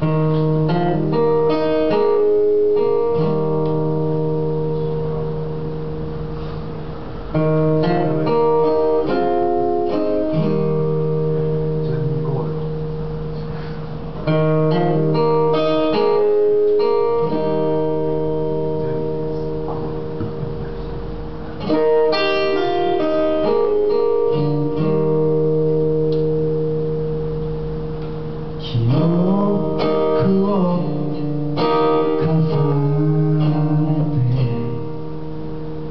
嗯。